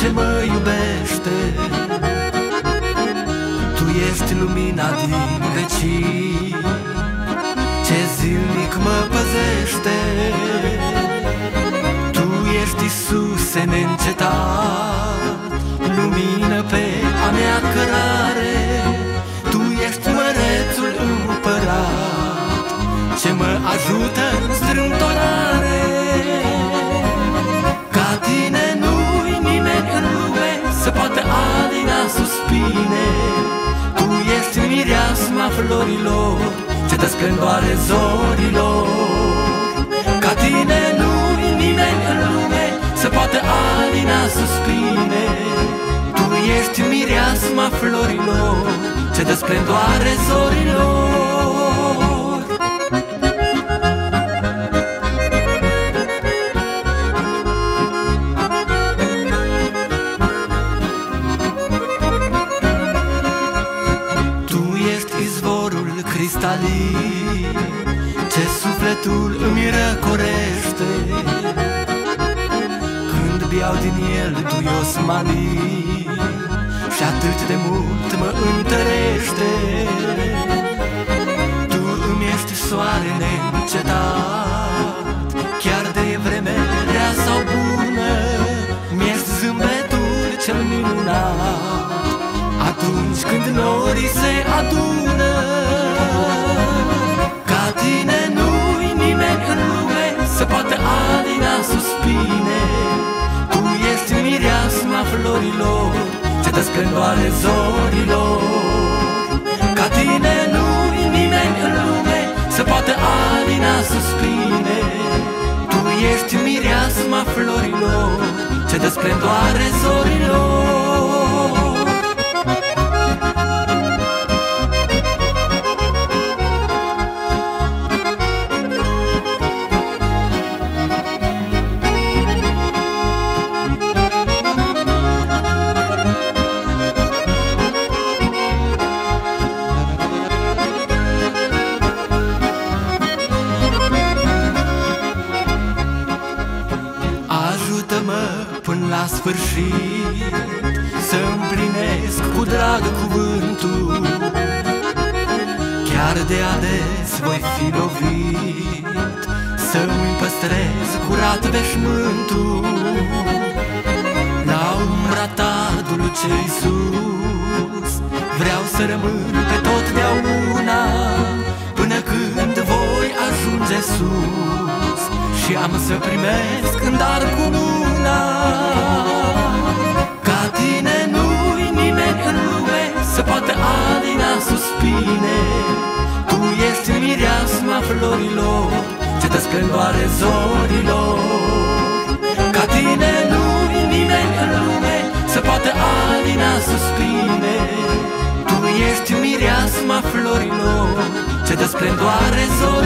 ce mă iubește. Tu ești lumina din vecii Ce zilnic mă păzește. Tu ești Iisuse neîncetat Lumină pe a mea cărare. Tu ești mărețul împărat Ce mă ajută în strâmtorare mireasma florilor Ce dă splendoare zorilor. Ca tine nu-i nimeni în lume Să poată alina suspine. Tu ești mireasma florilor Ce dă splendoare zorilor cristalin Ce sufletul îmi răcorește. Când biau din el duios malin Și atât de mult mă întărește. Tu îmi ești soare neîncetat Chiar de vreme rea sau bună. Mi-ești zâmbetul cel minunat. Atunci când norii se adună Ce dă splendoare zorilor. Ca tine nu-i nimeni în lume Să poată alina suspine Tu ești mireasma florilor Ce dă splendoare zorilor sfârșit Să împlinesc cu drag cuvântul. Chiar de ades voi fi lovit Să-mi păstrez curat veșmântul. La umbra ta, dulce Iisus Vreau să rămân pe totdeauna Până când voi ajunge sus. Și am să primesc în dar cu luna Ca tine nu-i nimeni în lume Să poată alina suspine. Tu ești mireasma florilor Ce dă splendoare zorilor. Ca tine nu-i nimeni în lume Să poată alina suspine. Tu ești mireasma florilor Ce dă splendoare zorilor